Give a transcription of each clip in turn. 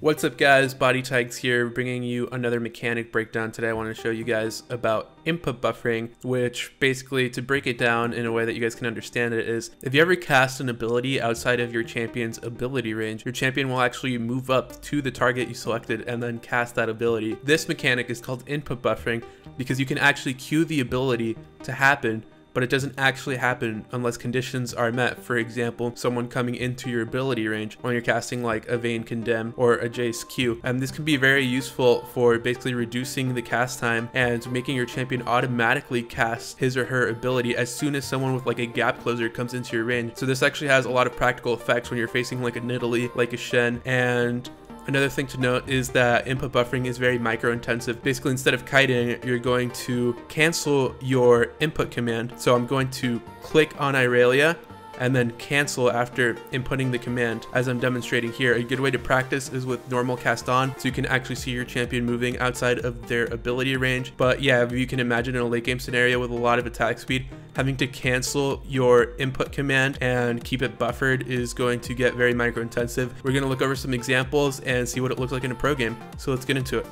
What's up guys, Bodytags here, bringing you another mechanic breakdown. Today I want to show you guys about input buffering, which basically, to break it down in a way that you guys can understand it is, if you ever cast an ability outside of your champion's ability range, your champion will actually move up to the target you selected and then cast that ability. This mechanic is called input buffering because you can actually queue the ability to happen but it doesn't actually happen unless conditions are met. For example, someone coming into your ability range when you're casting like a Vayne Condemn or a Jace Q. And this can be very useful for basically reducing the cast time and making your champion automatically cast his or her ability as soon as someone with like a gap closer comes into your range. So this actually has a lot of practical effects when you're facing like a Nidalee, like a Shen, and Another thing to note is that input buffering is very micro intensive. Basically, instead of kiting, you're going to cancel your input command. So I'm going to click on Irelia and then cancel after inputting the command as I'm demonstrating here. A good way to practice is with normal cast on so you can actually see your champion moving outside of their ability range. But yeah, you can imagine in a late game scenario with a lot of attack speed, having to cancel your input command and keep it buffered is going to get very micro intensive. We're going to look over some examples and see what it looks like in a pro game. So let's get into it.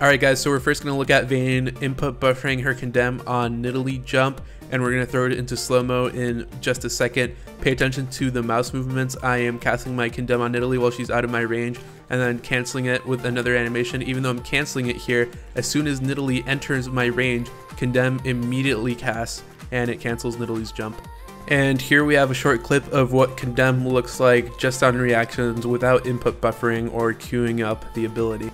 Alright guys, so we're first going to look at Vayne input buffering her condemn on Nidalee jump and we're going to throw it into slow-mo in just a second. Pay attention to the mouse movements. I am casting my condemn on Nidalee while she's out of my range and then canceling it with another animation. Even though I'm canceling it here, as soon as Nidalee enters my range, condemn immediately casts and it cancels Nidalee's jump. And here we have a short clip of what Condemn looks like just on reactions without input buffering or queuing up the ability.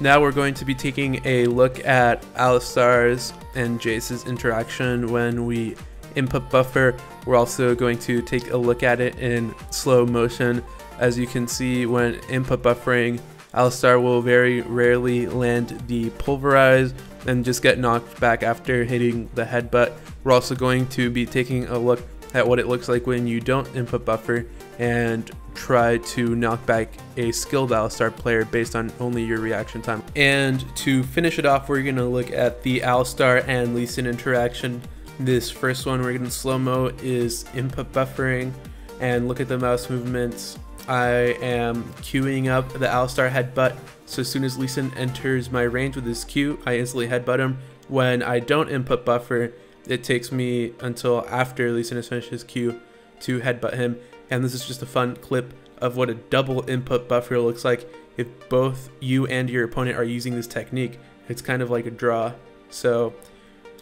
Now we're going to be taking a look at Alistar's and Jace's interaction when we input buffer. We're also going to take a look at it in slow motion. As you can see when input buffering, Alistar will very rarely land the pulverize and just get knocked back after hitting the headbutt. We're also going to be taking a look at what it looks like when you don't input buffer and try to knock back a skilled Alistar player based on only your reaction time. And to finish it off, we're going to look at the Alistar and Lee Sin interaction. This first one we're to slow-mo is input buffering and look at the mouse movements. I am queuing up the Alistar headbutt, so as soon as Lee Sin enters my range with his Q, I instantly headbutt him. When I don't input buffer, it takes me until after Lee Sin has finished his Q to headbutt him, and this is just a fun clip of what a double input buffer looks like if both you and your opponent are using this technique. It's kind of like a draw. So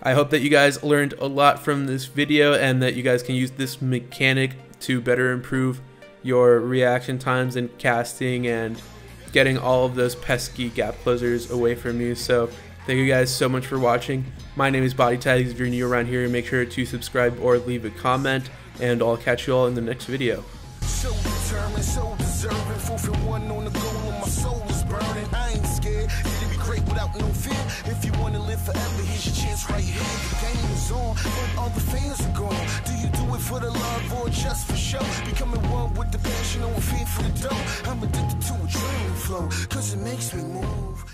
I hope that you guys learned a lot from this video and that you guys can use this mechanic to better improve your reaction times and casting and getting all of those pesky gap closers away from you. So thank you guys so much for watching. My name is Bodytags. If you're new around here, make sure to subscribe or leave a comment and I'll catch you all in the next video. So determined, so deserving, one on the and my soul is burning. I ain't scared, you be great without no fear. If you wanna live forever, here's your chance right here. The game is on, all the fans are gone. Do you do it for the love or just for show? Becoming one with the passion, no fear for the dough. I'm addicted to flow, cause it makes me move.